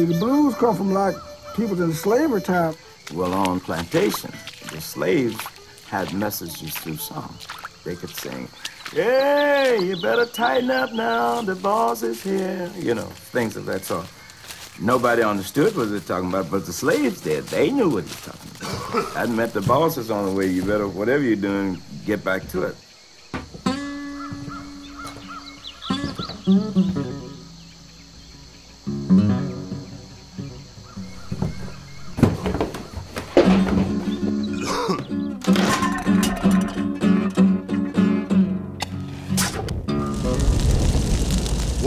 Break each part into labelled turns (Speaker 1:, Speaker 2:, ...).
Speaker 1: See, the blues come from like people in slavery time.
Speaker 2: Well, on plantation, the slaves had messages through song. They could sing, Hey, you better tighten up now, the boss is here. You know, things of that sort. Nobody understood what they're talking about, but the slaves did. They knew what he was talking about. that meant the boss is on the way. You better, whatever you're doing, get back to it.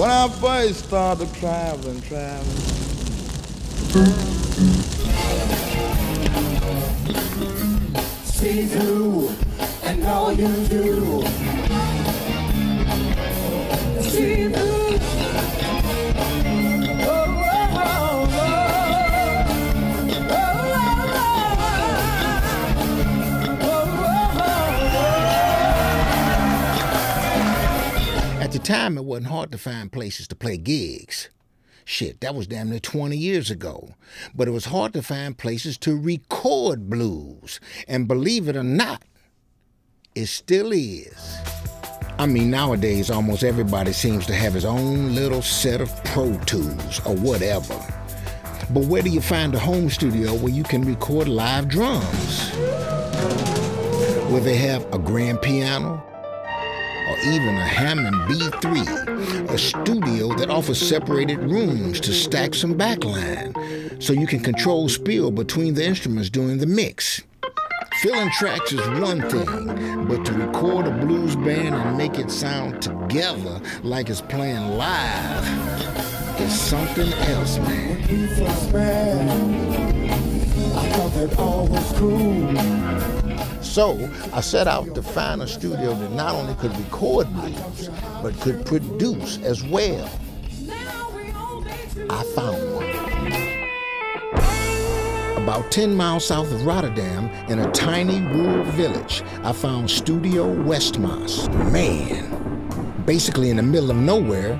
Speaker 3: When I first started traveling, traveling.
Speaker 4: See you and all you do.
Speaker 5: Time, it wasn't hard to find places to play gigs. Shit, that was damn near 20 years ago. But it was hard to find places to record blues. And believe it or not, it still is. I mean, nowadays, almost everybody seems to have his own little set of Pro Tools or whatever. But where do you find a home studio where you can record live drums? Where they have a grand piano? Or even a Hammond B3, a studio that offers separated rooms to stack some backline so you can control spill between the instruments during the mix. Filling tracks is one thing, but to record a blues band and make it sound together like it's playing live is something else, man.
Speaker 4: I thought that all was cool.
Speaker 5: So I set out to find a studio that not only could record blues, but could produce as well. I found one. About 10 miles south of Rotterdam, in a tiny rural village, I found Studio Westmaas. Man, basically in the middle of nowhere,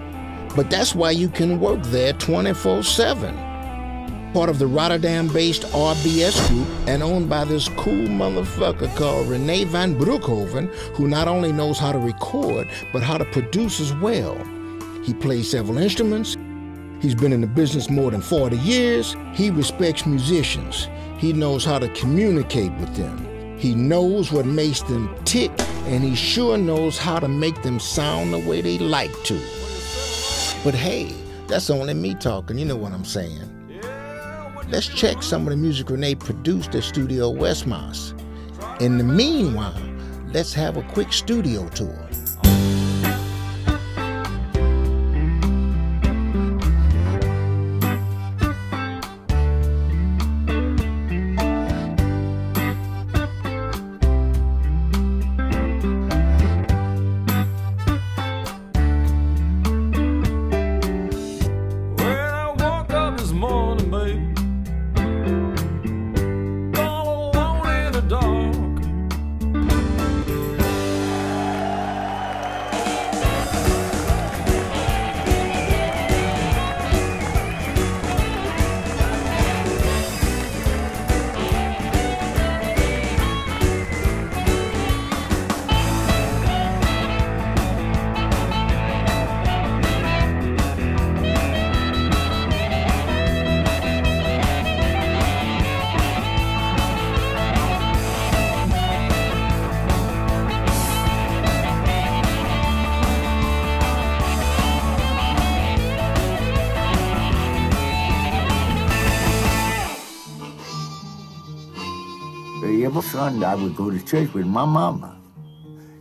Speaker 5: but that's why you can work there 24 7 part of the Rotterdam-based RBS group and owned by this cool motherfucker called Rene van Broekhoven, who not only knows how to record, but how to produce as well. He plays several instruments. He's been in the business more than 40 years. He respects musicians. He knows how to communicate with them. He knows what makes them tick, and he sure knows how to make them sound the way they like to. But hey, that's only me talking, you know what I'm saying. Let's check some of the music Rene produced at Studio Westmaas. In the meanwhile, let's have a quick studio tour.
Speaker 2: Every Sunday I would go to church with my mama.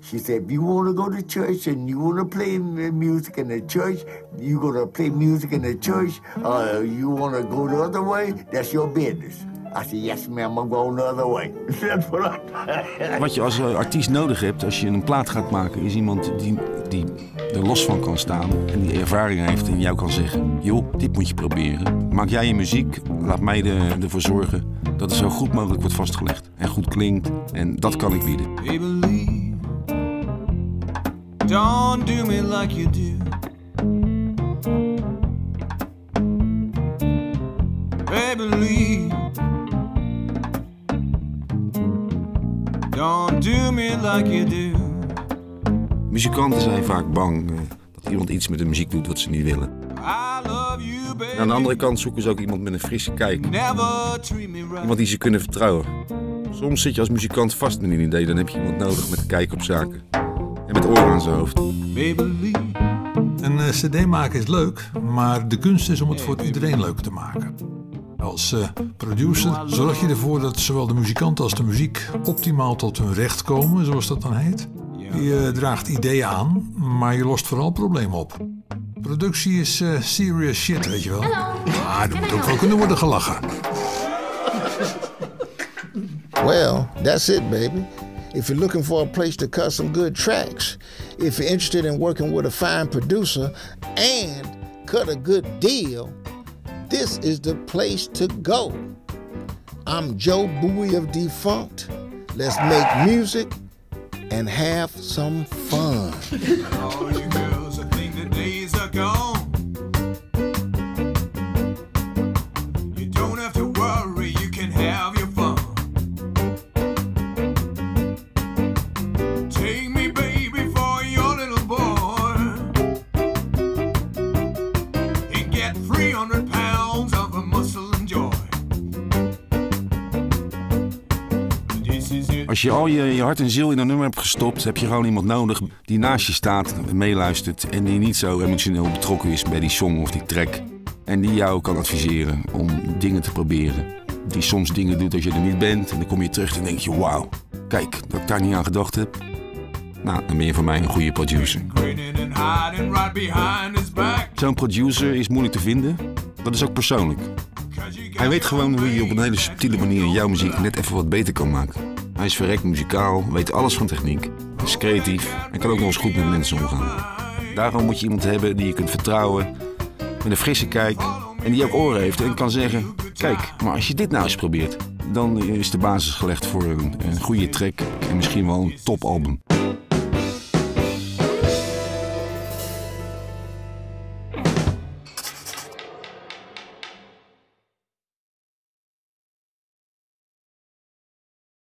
Speaker 2: She said, if you want to go to church and you want to play music in the church, you going to play music in the church, uh, you want to go the other way, that's your business. I said, yes ma'am, I'm going the other way. That's what I...
Speaker 6: Wat je als artiest nodig hebt als je een plaat gaat maken, is iemand die, die er los van kan staan en die ervaring heeft en jou kan zeggen, joh, dit moet je proberen. Maak jij je muziek, laat mij de, ervoor zorgen dat het zo goed mogelijk wordt vastgelegd en goed klinkt. En dat kan ik bieden. Don't do me like you do.
Speaker 7: Baby, don't do me like you do.
Speaker 6: Muzikanten zijn vaak bang eh, dat iemand iets met de muziek doet wat ze niet willen. Aan de andere kant zoeken ze ook iemand met een frisse kijk. Iemand die ze kunnen vertrouwen. Soms zit je als muzikant vast met een idee, dan heb je iemand nodig met een kijk op zaken. En met oren aan zijn hoofd.
Speaker 8: Een eh, cd maken is leuk, maar de kunst is om het voor iedereen leuk te maken. Als eh, producer zorg je ervoor dat zowel de muzikant als de muziek optimaal tot hun recht komen, zoals dat dan heet. Je eh, draagt ideeën aan, maar je lost vooral problemen op. Productie is eh, serious shit, weet je wel. Maar er moet ook wel kunnen worden gelachen.
Speaker 5: Well, that's it, baby. If you're looking for a place to cut some good tracks, if you're interested in working with a fine producer and cut a good deal, this is the place to go. I'm Joe Bowie of Defunct. Let's make music and have some fun.
Speaker 7: Oh,
Speaker 6: Als je al je, je hart en ziel in een nummer hebt gestopt, heb je gewoon iemand nodig die naast je staat, meeluistert en die niet zo emotioneel betrokken is bij die song of die track. En die jou kan adviseren om dingen te proberen. Die soms dingen doet als je er niet bent en dan kom je terug en denk je, wauw, kijk, dat ik daar niet aan gedacht heb. Nou, dan ben je voor mij een goede producer. Zo'n producer is moeilijk te vinden. Dat is ook persoonlijk. Hij weet gewoon hoe je op een hele subtiele manier jouw muziek net even wat beter kan maken. Hij is verrekt muzikaal, weet alles van techniek, is creatief en kan ook nog eens goed met mensen omgaan. Daarom moet je iemand hebben die je kunt vertrouwen, met een frisse kijk en die ook oren heeft en kan zeggen: Kijk, maar als je dit nou eens probeert, dan is de basis gelegd voor een, een goede track en misschien wel een topalbum.